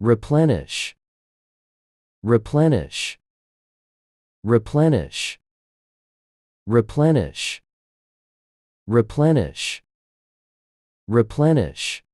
replenish. Replenish. Replenish. Replenish. Replenish. Replenish.